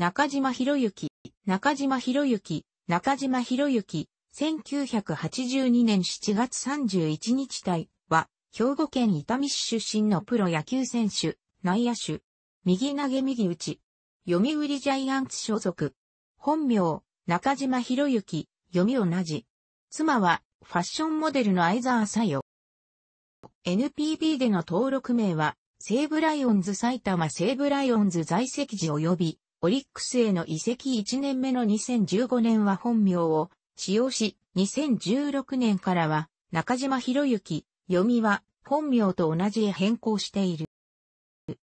中島博之、中島博之、中島博之、1982年7月31日体は、兵庫県伊丹市出身のプロ野球選手、内野手、右投げ右打ち、読売ジャイアンツ所属、本名、中島博之、読み同じ。妻は、ファッションモデルの相沢さよ。NPB での登録名は、西武ライオンズ埼玉西武ライオンズ在籍時及び、オリックスへの移籍1年目の2015年は本名を使用し、2016年からは中島博之、読みは本名と同じへ変更している。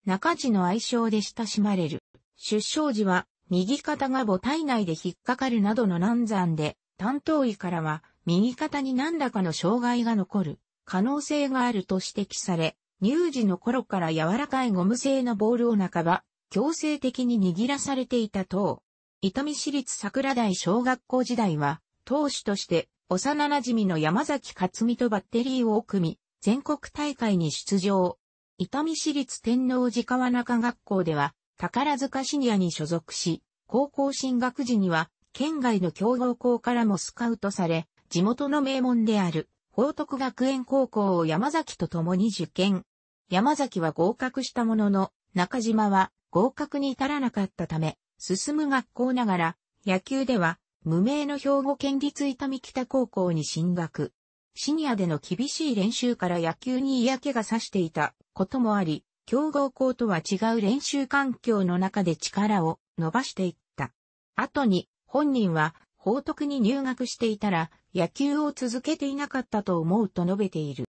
中地の愛称で親しまれる。出生時は右肩が母体内で引っかかるなどの難産で、担当医からは右肩に何らかの障害が残る可能性があると指摘され、乳児の頃から柔らかいゴム製のボールを半ば強制的に握らされていた等。伊丹市立桜台小学校時代は、投手として幼馴染の山崎克美とバッテリーを組み、全国大会に出場。伊丹市立天皇寺川中学校では、宝塚シニアに所属し、高校進学時には、県外の強豪校からもスカウトされ、地元の名門である、報徳学園高校を山崎と共に受験。山崎は合格したものの、中島は合格に至らなかったため、進む学校ながら、野球では、無名の兵庫県立伊丹北高校に進学。シニアでの厳しい練習から野球に嫌気がさしていたこともあり、強豪校とは違う練習環境の中で力を伸ばしていった。後に、本人は、報徳に入学していたら、野球を続けていなかったと思うと述べている。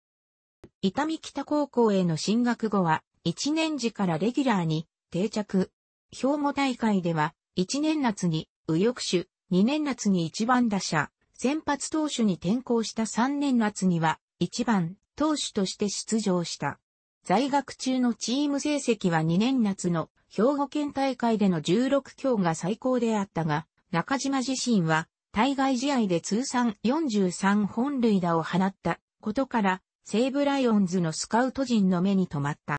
伊丹北高校への進学後は、1年時からレギュラーに定着。兵庫大会では、1年夏に右翼手、2年夏に1番打者、先発投手に転向した3年夏には、1番投手として出場した。在学中のチーム成績は2年夏の兵庫県大会での16強が最高であったが、中島自身は対外試合で通算43本塁打を放ったことから、西武ライオンズのスカウト陣の目に留まった。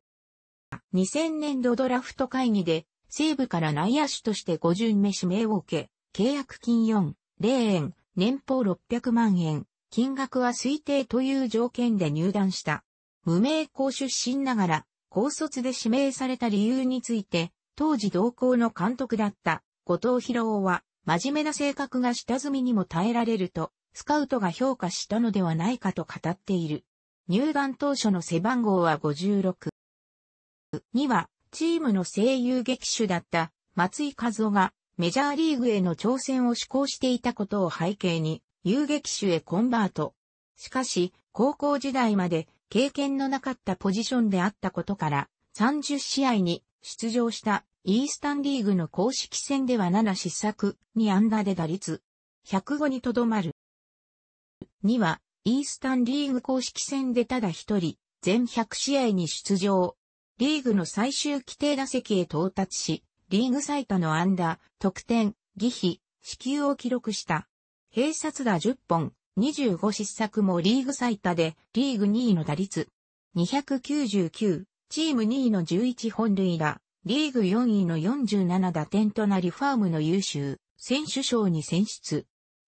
2000年度ドラフト会議で、西部から内野手として5巡目指名を受け、契約金4、0円、年俸600万円、金額は推定という条件で入団した。無名校出身ながら、高卒で指名された理由について、当時同校の監督だった後藤博夫は、真面目な性格が下積みにも耐えられると、スカウトが評価したのではないかと語っている。入団当初の背番号は56。には、チームの声優劇手だった松井和夫がメジャーリーグへの挑戦を志向していたことを背景に、遊撃手へコンバート。しかし、高校時代まで経験のなかったポジションであったことから、30試合に出場したイースタンリーグの公式戦では7失策に安打で打率105にとどまる。には、イースタンリーグ公式戦でただ一人、全100試合に出場。リーグの最終規定打席へ到達し、リーグ最多の安打、得点、疑秘、支給を記録した。併殺打10本、25失策もリーグ最多で、リーグ2位の打率。299、チーム2位の11本塁打、リーグ4位の47打点となりファームの優秀、選手賞に選出。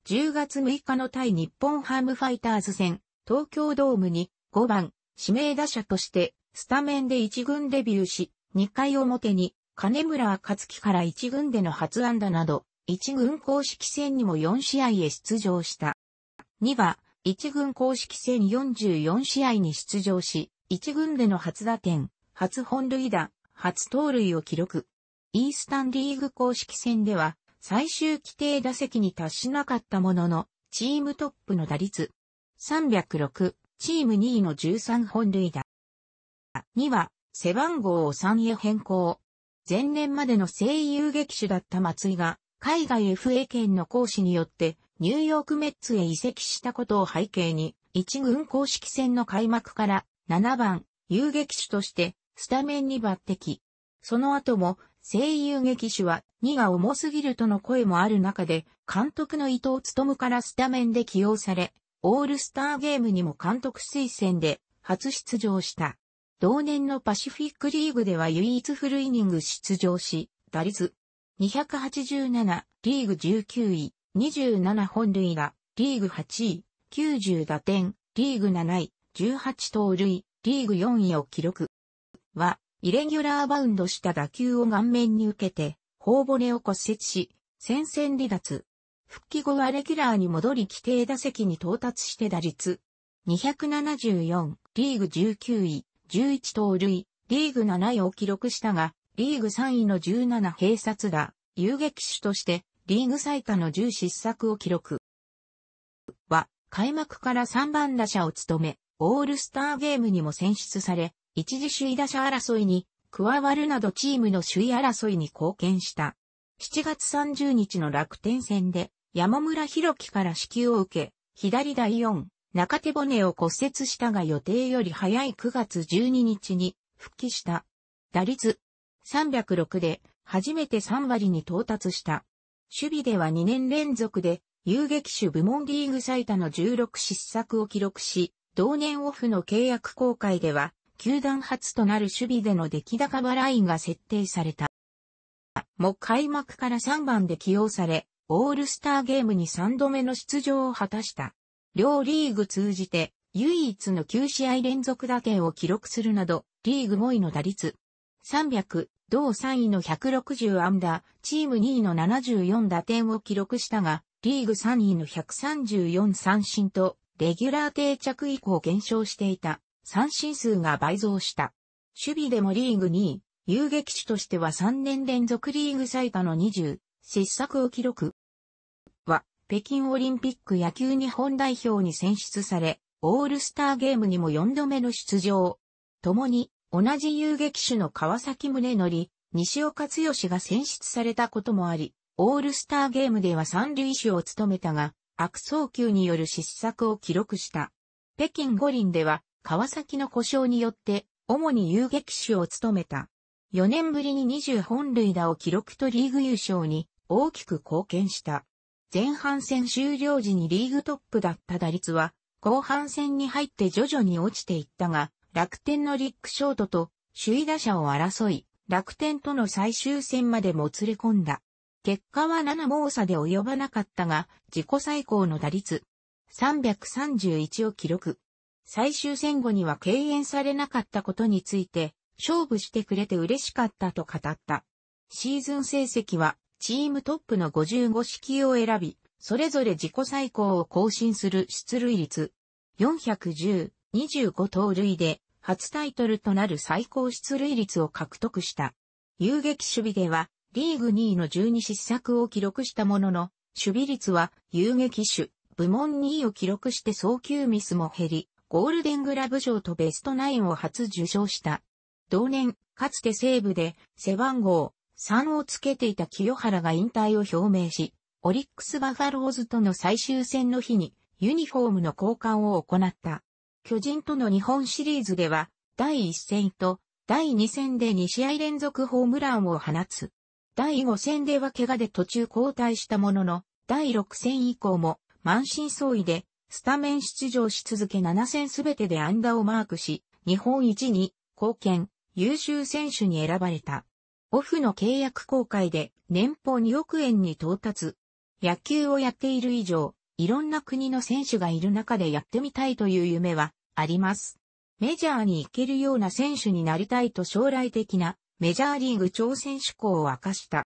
10月6日の対日本ハムファイターズ戦、東京ドームに5番、指名打者としてスタメンで1軍デビューし、2回表に金村克樹から1軍での初安打など、1軍公式戦にも4試合へ出場した。2は、1軍公式戦44試合に出場し、1軍での初打点、初本塁打、初盗塁を記録。イースタンリーグ公式戦では、最終規定打席に達しなかったものの、チームトップの打率。306、チーム2位の13本塁打。2は、背番号を3へ変更。前年までの声優劇手だった松井が、海外 FA 権の行使によって、ニューヨークメッツへ移籍したことを背景に、一軍公式戦の開幕から7番、遊撃手としてスタメンに抜擢。その後も声優劇手は2が重すぎるとの声もある中で、監督の伊藤務からスタメンで起用され、オールスターゲームにも監督推薦で初出場した。同年のパシフィックリーグでは唯一フルイニング出場し、打率287、リーグ19位、27本塁打、リーグ8位、90打点、リーグ7位、18盗塁、リーグ4位を記録。は、イレギュラーバウンドした打球を顔面に受けて、頬骨を骨折し、戦線離脱。復帰後はレギュラーに戻り規定打席に到達して打率。274、リーグ19位、11盗塁、リーグ7位を記録したが、リーグ3位の17併殺打、遊撃手として、リーグ最多の10失策を記録。は、開幕から3番打者を務め、オールスターゲームにも選出され、一時首位打者争いに加わるなどチームの首位争いに貢献した。7月30日の楽天戦で山村博樹から支給を受け、左第4、中手骨を骨折したが予定より早い9月12日に復帰した。打率306で初めて3割に到達した。守備では2年連続で遊撃手部門リーグ最多の16失策を記録し、同年オフの契約公開では、球団初となる守備での出来高払いが設定された。も開幕から3番で起用され、オールスターゲームに3度目の出場を果たした。両リーグ通じて唯一の9試合連続打点を記録するなど、リーグ5位の打率300、同3位の160アンダー、チーム2位の74打点を記録したが、リーグ3位の134三振と、レギュラー定着以降減少していた、三振数が倍増した。守備でもリーグ2位、遊撃手としては3年連続リーグ最多の20、失策を記録。北京オリンピック野球日本代表に選出され、オールスターゲームにも4度目の出場。共に、同じ遊撃手の川崎宗則、西岡剛が選出されたこともあり、オールスターゲームでは三塁手を務めたが、悪送球による失策を記録した。北京五輪では、川崎の故障によって、主に遊撃手を務めた。4年ぶりに20本塁打を記録とリーグ優勝に大きく貢献した。前半戦終了時にリーグトップだった打率は、後半戦に入って徐々に落ちていったが、楽天のリック・ショートと首位打者を争い、楽天との最終戦までもつれ込んだ。結果は7猛差で及ばなかったが、自己最高の打率331を記録。最終戦後には敬遠されなかったことについて、勝負してくれて嬉しかったと語った。シーズン成績はチームトップの55式を選び、それぞれ自己最高を更新する出塁率。410、25盗塁で、初タイトルとなる最高出塁率を獲得した。遊撃守備では、リーグ2位の12失策を記録したものの、守備率は遊撃手、部門2位を記録して送球ミスも減り、ゴールデングラブ賞とベストナインを初受賞した。同年、かつて西部で背番号3をつけていた清原が引退を表明し、オリックスバファローズとの最終戦の日にユニフォームの交換を行った。巨人との日本シリーズでは、第1戦と第2戦で2試合連続ホームランを放つ。第5戦では怪我で途中交代したものの、第6戦以降も満身創痍でスタメン出場し続け7戦すべてで安打をマークし、日本一に貢献、優秀選手に選ばれた。オフの契約公開で年俸2億円に到達。野球をやっている以上、いろんな国の選手がいる中でやってみたいという夢はあります。メジャーに行けるような選手になりたいと将来的なメジャーリーグ挑戦志向を明かした。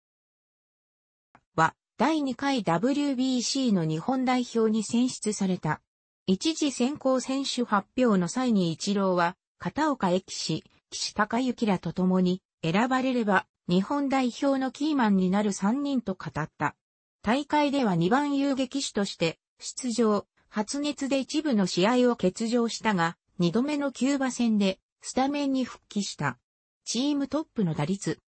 は、第2回 WBC の日本代表に選出された。一次選考選手発表の際に一郎は、片岡駅士、岸高幸らと共に、選ばれれば日本代表のキーマンになる3人と語った。大会では2番遊撃手として出場、発熱で一部の試合を欠場したが、2度目のキューバ戦でスタメンに復帰した。チームトップの打率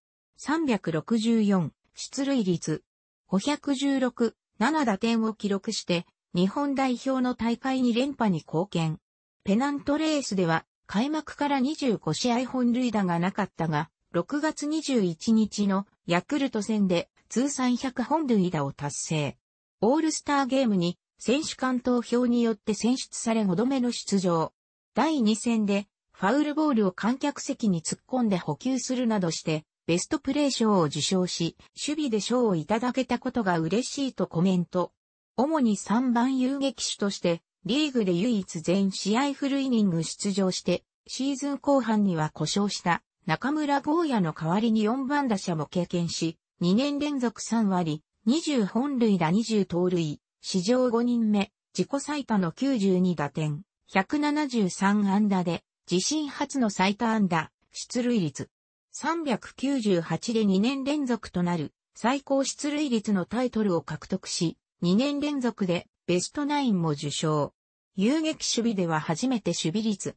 364、出塁率516、7打点を記録して日本代表の大会2連覇に貢献。ペナントレースでは開幕から25試合本塁打がなかったが、6月21日のヤクルト戦で通算100本塁打を達成。オールスターゲームに選手間投票によって選出され5度目の出場。第2戦でファウルボールを観客席に突っ込んで補給するなどしてベストプレー賞を受賞し、守備で賞をいただけたことが嬉しいとコメント。主に3番遊撃手として、リーグで唯一全試合フルイニング出場して、シーズン後半には故障した中村豪也の代わりに4番打者も経験し、2年連続3割、20本塁打20盗塁、史上5人目、自己最多の92打点、173安打で、自身初の最多安打、出塁率。398で2年連続となる最高出塁率のタイトルを獲得し、2年連続でベストナインも受賞。遊撃守備では初めて守備率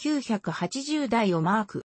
980台をマーク。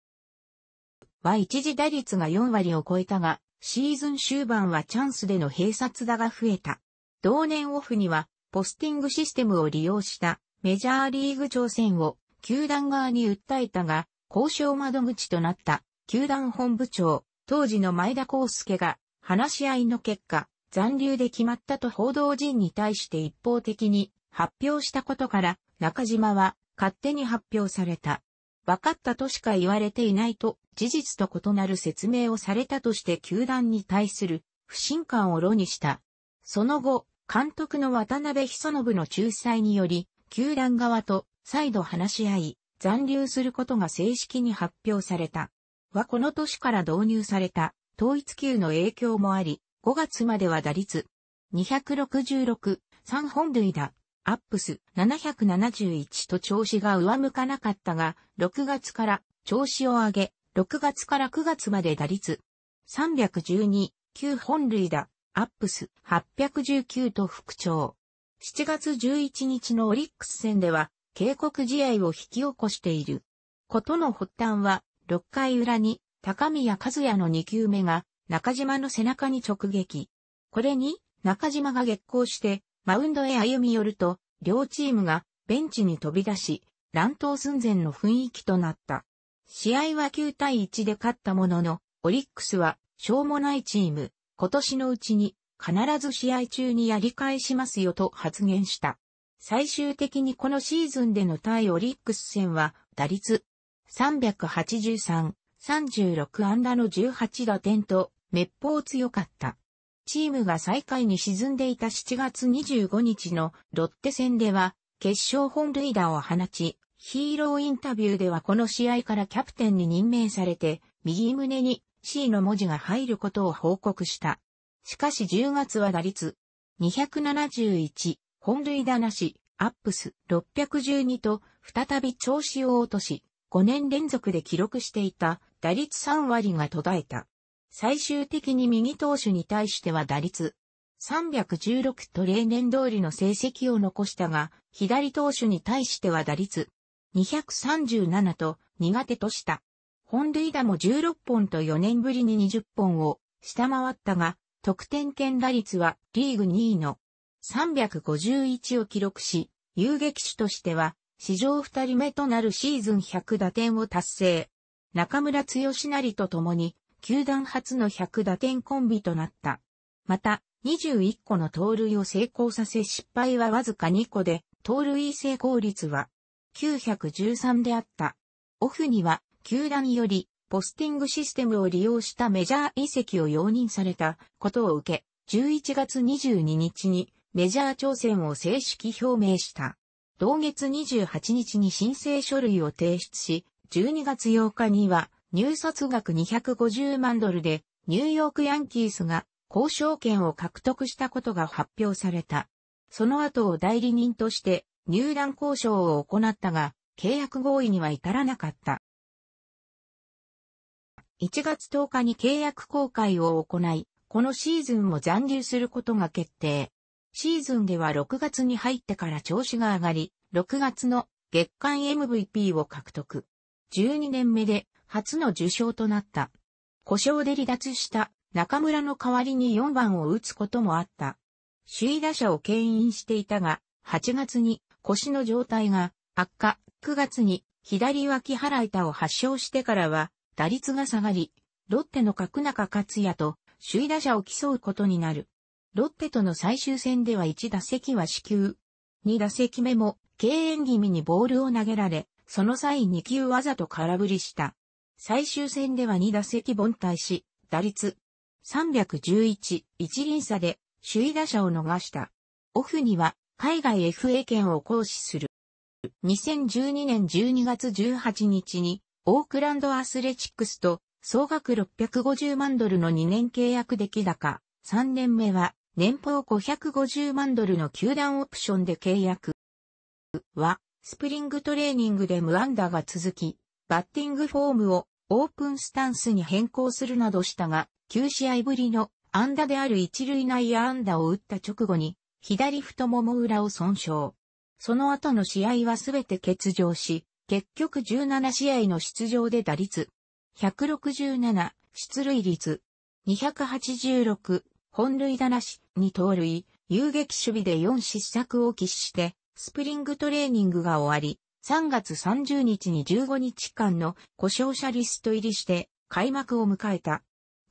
は一時打率が4割を超えたが、シーズン終盤はチャンスでの併殺打が増えた。同年オフには、ポスティングシステムを利用したメジャーリーグ挑戦を球団側に訴えたが、交渉窓口となった球団本部長、当時の前田康介が話し合いの結果、残留で決まったと報道陣に対して一方的に発表したことから、中島は勝手に発表された。分かったとしか言われていないと、事実と異なる説明をされたとして球団に対する不信感を論にした。その後、監督の渡辺久信の仲裁により、球団側と再度話し合い、残留することが正式に発表された。はこの年から導入された統一級の影響もあり、5月までは打率266、3本塁打、アップス771と調子が上向かなかったが、6月から調子を上げ、6月から9月まで打率312、9本塁打、アップス819と復調。7月11日のオリックス戦では警告試合を引き起こしている。ことの発端は6回裏に高宮和也の2球目が中島の背中に直撃。これに中島が激光してマウンドへ歩み寄ると両チームがベンチに飛び出し乱闘寸前の雰囲気となった。試合は9対1で勝ったもののオリックスはしょうもないチーム今年のうちに必ず試合中にやり返しますよと発言した。最終的にこのシーズンでの対オリックス戦は打率383、36安打の18打点と、滅法強かった。チームが最下位に沈んでいた7月25日のロッテ戦では、決勝本塁打を放ち、ヒーローインタビューではこの試合からキャプテンに任命されて、右胸に C の文字が入ることを報告した。しかし10月は打率271、本塁打なし、アップス612と再び調子を落とし、5年連続で記録していた打率3割が途絶えた。最終的に右投手に対しては打率316と例年通りの成績を残したが、左投手に対しては打率237と苦手とした。本塁打も16本と4年ぶりに20本を下回ったが、得点圏打率はリーグ2位の351を記録し、遊撃手としては史上二人目となるシーズン100打点を達成。中村剛成と共に、球団初の100打点コンビとなった。また、21個の盗塁を成功させ失敗はわずか2個で、盗塁成功率は913であった。オフには、球団より、ポスティングシステムを利用したメジャー移籍を容認されたことを受け、11月22日にメジャー挑戦を正式表明した。同月28日に申請書類を提出し、12月8日には入札額250万ドルでニューヨークヤンキースが交渉権を獲得したことが発表された。その後を代理人として入団交渉を行ったが、契約合意には至らなかった。1月10日に契約公開を行い、このシーズンも残留することが決定。シーズンでは6月に入ってから調子が上がり、6月の月間 MVP を獲得。12年目で初の受賞となった。故障で離脱した中村の代わりに4番を打つこともあった。首位打者を牽引していたが、8月に腰の状態が悪化、9月に左脇腹板を発症してからは打率が下がり、ロッテの角中克也と首位打者を競うことになる。ロッテとの最終戦では1打席は死球。2打席目も敬遠気味にボールを投げられ、その際2球わざと空振りした。最終戦では2打席凡退し、打率311、一輪差で首位打者を逃した。オフには海外 FA 権を行使する。2012年12月18日にオークランドアスレチックスと総額650万ドルの2年契約出来高、3年目は年俸550万ドルの球団オプションで契約。は、スプリングトレーニングで無安打が続き、バッティングフォームをオープンスタンスに変更するなどしたが、9試合ぶりの安打である一塁内野安打を打った直後に、左太もも裏を損傷。その後の試合はすべて欠場し、結局17試合の出場で打率167、出塁率286、本塁打なしに盗塁、遊撃守備で4失策を喫して、スプリングトレーニングが終わり、3月30日に15日間の故障者リスト入りして開幕を迎えた。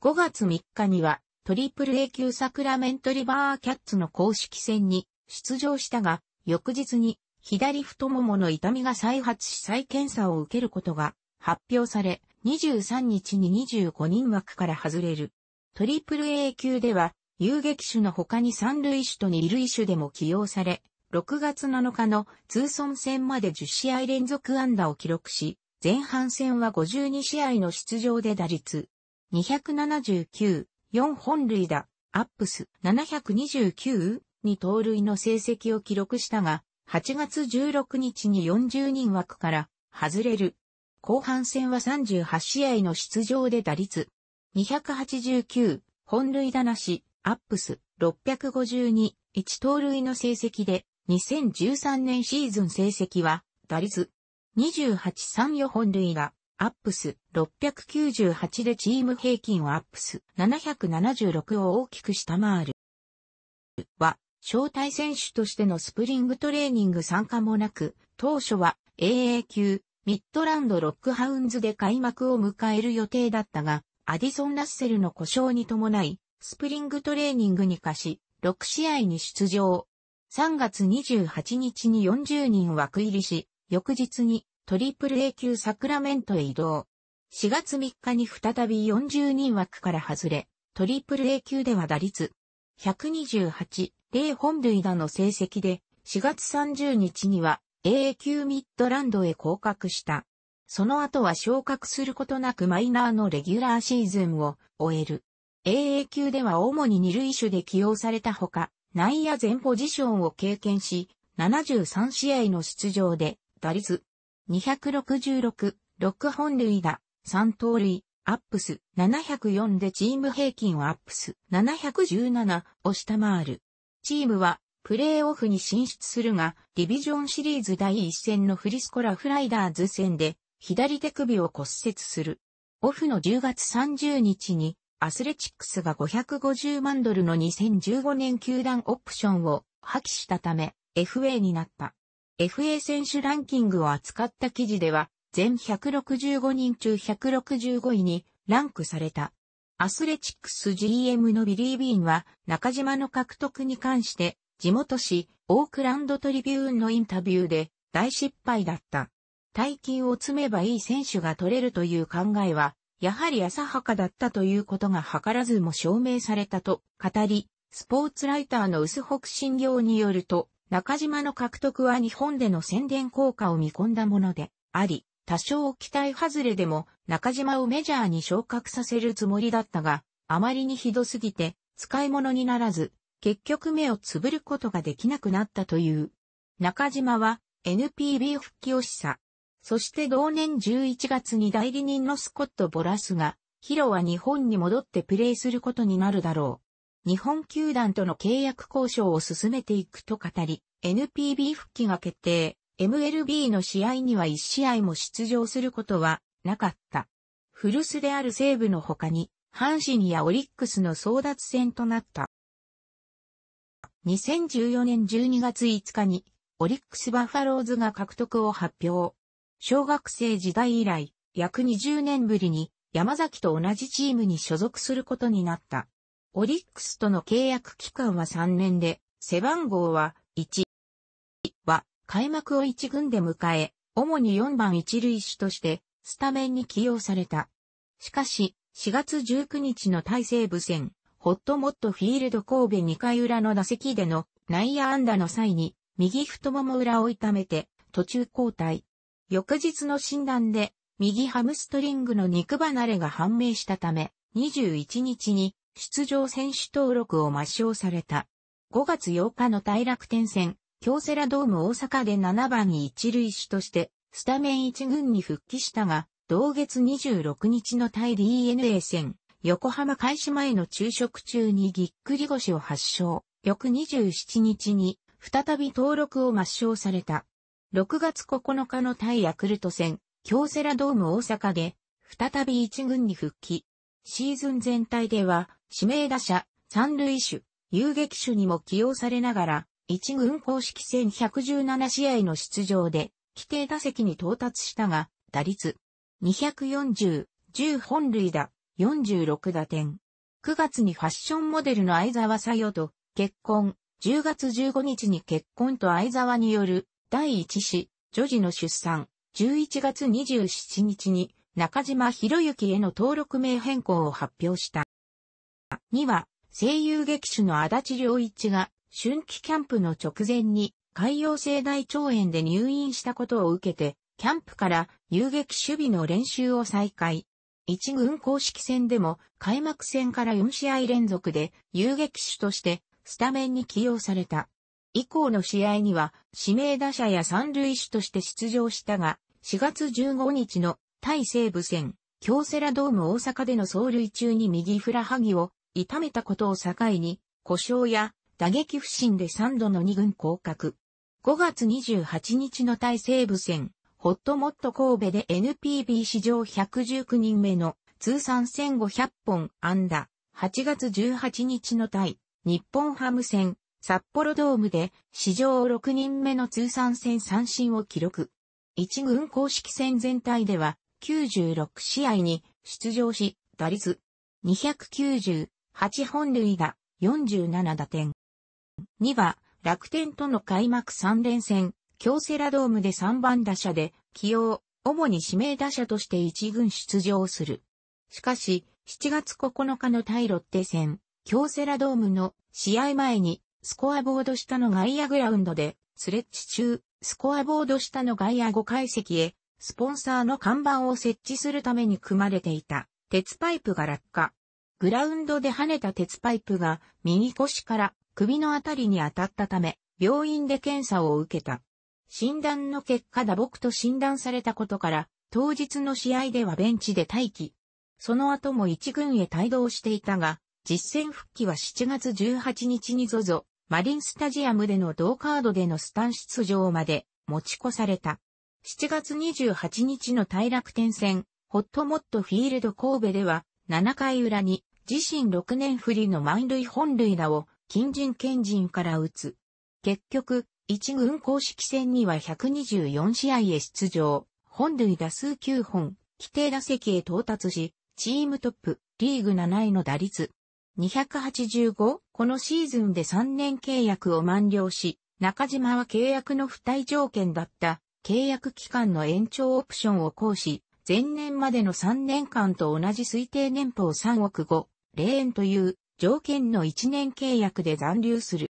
5月3日にはトリプル A 級サクラメントリバーキャッツの公式戦に出場したが、翌日に左太ももの痛みが再発し再検査を受けることが発表され、23日に25人枠から外れる。トリプル A 級では遊撃手の他に三塁手と二塁手でも起用され、6月7日のツーソン戦まで10試合連続安打を記録し、前半戦は52試合の出場で打率279、4本塁打、アップス729に盗塁の成績を記録したが、8月16日に40人枠から外れる。後半戦は38試合の出場で打率289、本塁打なし、 OPS 652、1盗塁の成績で2013年シーズン成績は、打率28-3本塁打、 OPS 698でチーム平均は OPS 776を大きく下回る。は、招待選手としてのスプリングトレーニング参加もなく、当初は AA 級ミッドランドロックハウンズで開幕を迎える予定だったが、アディソン・ラッセルの故障に伴い、スプリングトレーニングに参加し、6試合に出場。3月28日に40人枠入りし、翌日にトリプル A 級サクラメントへ移動。4月3日に再び40人枠から外れ、トリプル A 級では打率128、0本塁打の成績で、4月30日には A 級ミッドランドへ降格した。その後は昇格することなくマイナーのレギュラーシーズンを終える。AA 級では主に二塁手で起用されたほか、内野全ポジションを経験し、73試合の出場で、打率266、6本塁打、3盗塁、アップス704でチーム平均はアップス717を下回る。チームはプレーオフに進出するが、ディビジョンシリーズ第1戦のフリスコラフライダーズ戦で左手首を骨折する。オフの10月30日にアスレチックスが550万ドルの2015年球団オプションを破棄したため FA になった。FA 選手ランキングを扱った記事では全165人中165位にランクされた。アスレチックス GM のビリー・ビーンは中島の獲得に関して地元紙オークランドトリビューンのインタビューで大失敗だった。大金を積めばいい選手が取れるという考えはやはり浅はかだったということが図らずも証明されたと語り、スポーツライターの薄北信業によると、中島の獲得は日本での宣伝効果を見込んだものであり、多少期待外れでも中島をメジャーに昇格させるつもりだったが、あまりにひどすぎて使い物にならず、結局目をつぶることができなくなったという。中島は NPB 復帰を示唆。そして同年11月に代理人のスコット・ボラスが、ヒロは日本に戻ってプレーすることになるだろう。日本球団との契約交渉を進めていくと語り、NPB 復帰が決定。MLB の試合には1試合も出場することはなかった。古巣である西武の他に、阪神やオリックスの争奪戦となった。2014年12月5日に、オリックスバファローズが獲得を発表。小学生時代以来、約20年ぶりに山崎と同じチームに所属することになった。オリックスとの契約期間は3年で、背番号は1は開幕を1軍で迎え、主に4番一塁手としてスタメンに起用された。しかし、4月19日の大西部戦、ホットモットフィールド神戸2回裏の打席での内野安打の際に、右太もも裏を痛めて、途中交代。翌日の診断で、右ハムストリングの肉離れが判明したため、21日に出場選手登録を抹消された。5月8日の大楽天戦、京セラドーム大阪で7番に一塁手として、スタメン一軍に復帰したが、同月26日の対 DNA 戦、横浜開始前の昼食中にぎっくり腰を発症。翌27日に再び登録を抹消された。6月9日の対ヤクルト戦、京セラドーム大阪で再び一軍に復帰。シーズン全体では指名打者、三塁手、遊撃手にも起用されながら、一軍公式戦117試合の出場で規定打席に到達したが、打率240、10本塁打、46打点。9月にファッションモデルの相沢さよと結婚、10月15日に結婚と相沢による第一子、女児の出産、11月27日に中島博之への登録名変更を発表した。2は、声優劇手の足立良一が春季キャンプの直前に海洋性大腸炎で入院したことを受けて、キャンプから遊撃守備の練習を再開。一軍公式戦でも開幕戦から4試合連続で遊撃手としてスタメンに起用された。以降の試合には指名打者や三塁手として出場したが、4月15日の対西武戦、京セラドーム大阪での走塁中に右ふらはぎを痛めたことを境に、故障や打撃不振で3度の2軍降格。5月28日の対西武戦、ホットモット神戸で NPB 史上119人目の通算1500本安打。8月18日の対日本ハム戦、札幌ドームで史上6人目の通算戦三振を記録。一軍公式戦全体では96試合に出場し、打率298本塁打47打点。2は楽天との開幕3連戦、京セラドームで3番打者で起用、主に指名打者として一軍出場する。しかし、7月9日の対ロッテ戦、京セラドームの試合前にスコアボード下の外野グラウンドでスレッチ中、スコアボード下の外野5階席へスポンサーの看板を設置するために組まれていた鉄パイプが落下。グラウンドで跳ねた鉄パイプが右腰から首のあたりに当たったため、病院で検査を受けた。診断の結果打撲と診断されたことから、当日の試合ではベンチで待機。その後も一軍へ帯同していたが、実戦復帰は7月18日に ZOZO、マリンスタジアムでの同カードでのスタン出場まで持ち越された。7月28日の大楽天戦、ホットモットフィールド神戸では、7回裏に自身6年振りの満塁本塁打を近人県人から打つ。結局、一軍公式戦には124試合へ出場、本塁打数9本、規定打席へ到達し、チームトップ、リーグ7位の打率。285、このシーズンで3年契約を満了し、中島は契約の付帯条件だった契約期間の延長オプションを行使、前年までの3年間と同じ推定年俸3億5、0円という条件の1年契約で残留する。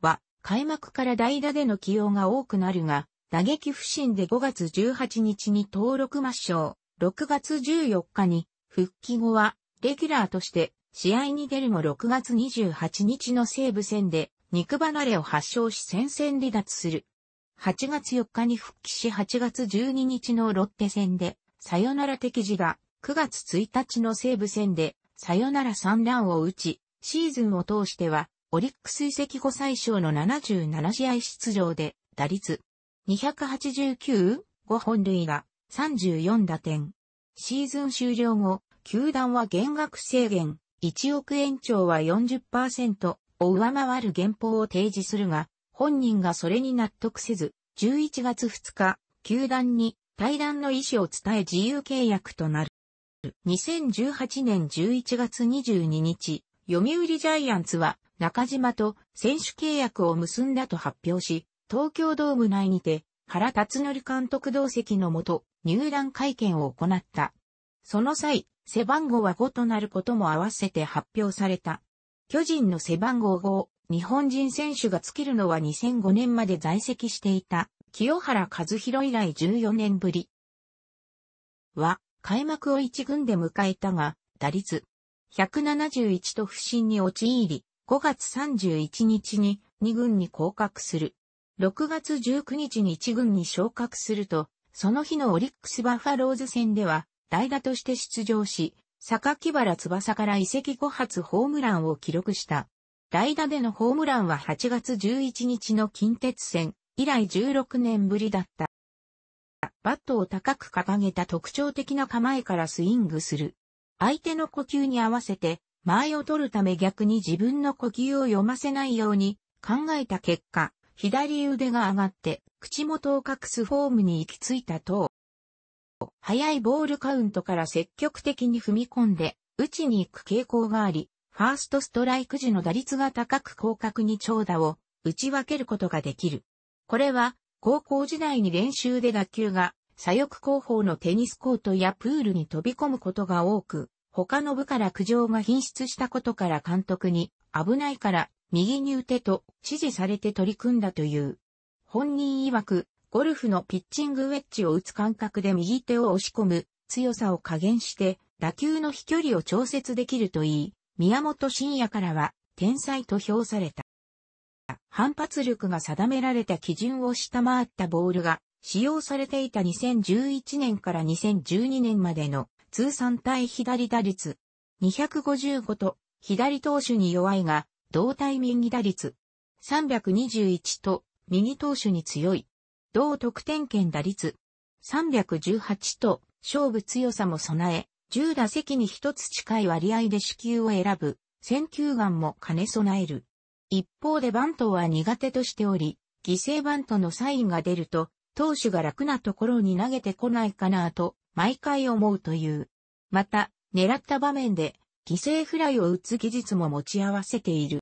は、開幕から代打での起用が多くなるが、打撃不振で5月18日に登録抹消、6月14日に復帰後はレギュラーとして試合に出るも6月28日の西武戦で肉離れを発症し戦線離脱する。8月4日に復帰し8月12日のロッテ戦でサヨナラ敵地だ。9月1日の西武戦でサヨナラ3ランを打ち、シーズンを通しては、オリックス移籍後最小の77試合出場で、打率289、5本塁打、34打点。シーズン終了後、球団は減額制限、1億円超は40%を上回る減俸を提示するが、本人がそれに納得せず、11月2日、球団に対談の意思を伝え自由契約となる。2018年11月22日、読売ジャイアンツは中島と選手契約を結んだと発表し、東京ドーム内にて原辰徳監督同席のもと入団会見を行った。その際、背番号は5となることも合わせて発表された。巨人の背番号5を日本人選手が尽きるのは2005年まで在籍していた清原和弘以来14年ぶり。は、開幕を1軍で迎えたが、打率171と不振に陥り、5月31日に2軍に降格する。6月19日に1軍に昇格すると、その日のオリックスバファローズ戦では代打として出場し、榊原翼から移籍5発ホームランを記録した。代打でのホームランは8月11日の近鉄戦以来16年ぶりだった。バットを高く掲げた特徴的な構えからスイングする。相手の呼吸に合わせて間合いを取るため逆に自分の呼吸を読ませないように考えた結果、左腕が上がって口元を隠すフォームに行き着いたとと。速いボールカウントから積極的に踏み込んで打ちに行く傾向があり、ファーストストライク時の打率が高く広角に長打を打ち分けることができる。これは高校時代に練習で打球が左翼後方のテニスコートやプールに飛び込むことが多く、他の部から苦情が品質したことから監督に危ないから右に打てと指示されて取り組んだという。本人曰く、ゴルフのピッチングウェッジを打つ感覚で右手を押し込む強さを加減して打球の飛距離を調節できるといい、宮本慎也からは天才と評された。反発力が定められた基準を下回ったボールが使用されていた2011年から2012年までの通算対左打率255と左投手に弱いが同対右打率321と右投手に強い。同得点圏打率318と勝負強さも備え、10打席に一つ近い割合で支給を選ぶ、選球眼も兼ね備える。一方でバントは苦手としており、犠牲バントのサインが出ると、投手が楽なところに投げてこないかなと、毎回思うという。また、狙った場面で犠牲フライを打つ技術も持ち合わせている。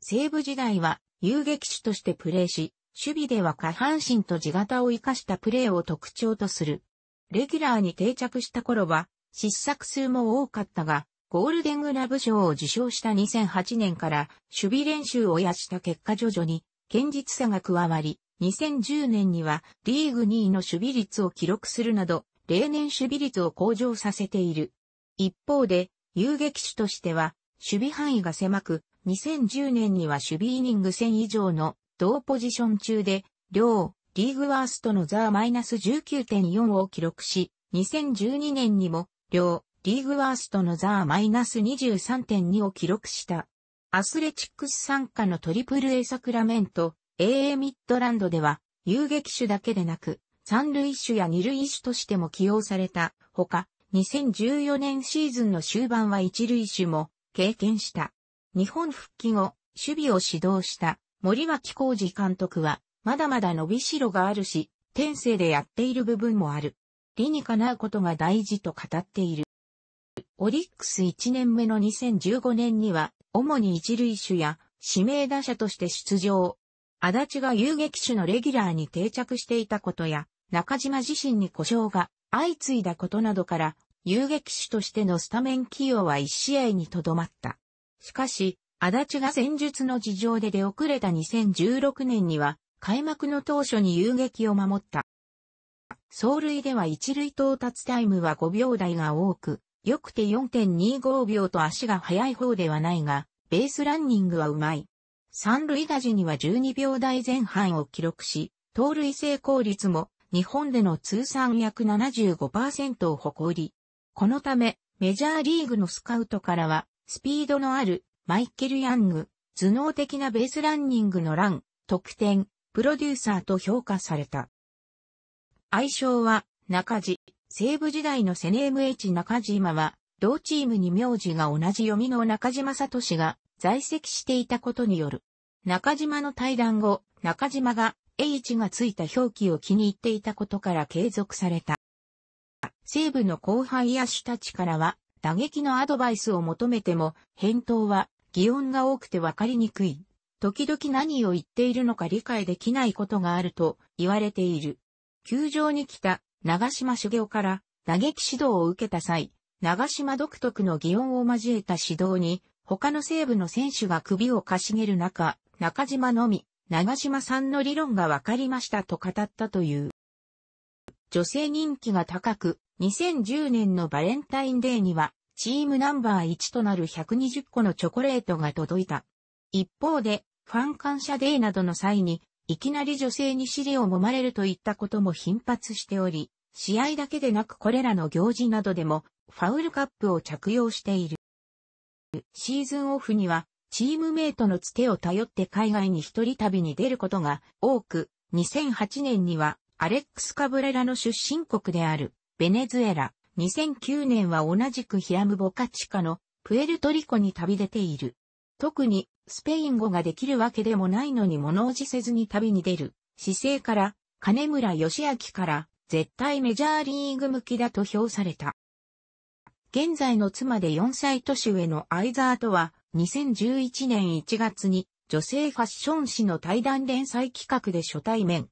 西部時代は遊撃手としてプレーし、守備では下半身と地型を活かしたプレーを特徴とする。レギュラーに定着した頃は失策数も多かったが、ゴールデングラブ賞を受賞した2008年から守備練習をやした結果徐々に堅実さが加わり、2010年にはリーグ2位の守備率を記録するなど、例年守備率を向上させている。一方で、遊撃手としては、守備範囲が狭く、2010年には守備イニング1000以上の同ポジション中で、両リーグワーストのザーマイナス19.4を記録し、2012年にも両リーグワーストのザーマイナス23.2を記録した。アスレチックス参加のトリプル A サクラメント、AA ミッドランドでは、遊撃手だけでなく、三塁手や二塁手としても起用された。ほか、2014年シーズンの終盤は一塁手も経験した。日本復帰後、守備を指導した森脇浩二監督は、まだまだ伸びしろがあるし、天性でやっている部分もある。理にかなうことが大事と語っている。オリックス1年目の2015年には、主に一塁手や指名打者として出場。足立が遊撃手のレギュラーに定着していたことや、中島自身に故障が相次いだことなどから、遊撃手としてのスタメン起用は1試合にとどまった。しかし、足立が戦術の事情で出遅れた2016年には、開幕の当初に遊撃を守った。走塁では一塁到達タイムは5秒台が多く、よくて4.25秒と足が速い方ではないが、ベースランニングはうまい。三塁打時には12秒台前半を記録し、盗塁成功率も日本での通算約75%を誇り、このためメジャーリーグのスカウトからはスピードのあるマイケル・ヤング、頭脳的なベースランニングのラン、得点、プロデューサーと評価された。愛称は中地、西部時代のセネーム H 中島は、同チームに名字が同じ読みの中島聡が在籍していたことによる。中島の対談後、中島が H がついた表記を気に入っていたことから継続された。西部の後輩野手たちからは、打撃のアドバイスを求めても、返答は、擬音が多くてわかりにくい。時々何を言っているのか理解できないことがあると言われている。球場に来た長島茂雄から、打撃指導を受けた際、長島独特の擬音を交えた指導に、他の西部の選手が首をかしげる中、中島のみ、長島さんの理論が分かりましたと語ったという。女性人気が高く、2010年のバレンタインデーには、チームナンバー1となる120個のチョコレートが届いた。一方で、ファン感謝デーなどの際に、いきなり女性に尻を揉まれるといったことも頻発しており、試合だけでなくこれらの行事などでも、ファウルカップを着用している。シーズンオフには、チームメイトのつてを頼って海外に一人旅に出ることが多く、2008年にはアレックス・カブレラの出身国であるベネズエラ、2009年は同じくヒラム・ボカチカのプエルトリコに旅出ている。特にスペイン語ができるわけでもないのに物おじせずに旅に出る姿勢から金村義明から絶対メジャーリーグ向きだと評された。現在の妻で4歳年上のアイザーとは2011年1月に女性ファッション誌の対談連載企画で初対面。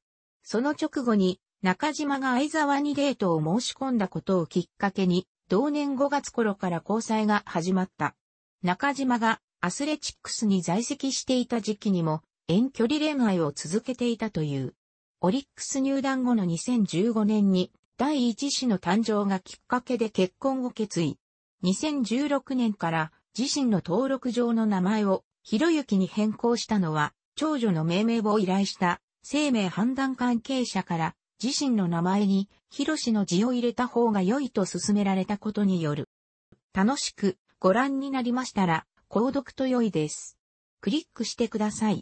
その直後に中島が相沢にデートを申し込んだことをきっかけに同年5月頃から交際が始まった。中島がアスレチックスに在籍していた時期にも遠距離恋愛を続けていたという。オリックス入団後の2015年に第一子の誕生がきっかけで結婚を決意。2016年から自身の登録上の名前をひろゆきに変更したのは、長女の命名を依頼した生命判断関係者から自身の名前にひろしの字を入れた方が良いと勧められたことによる。楽しくご覧になりましたら、購読と良いです。クリックしてください。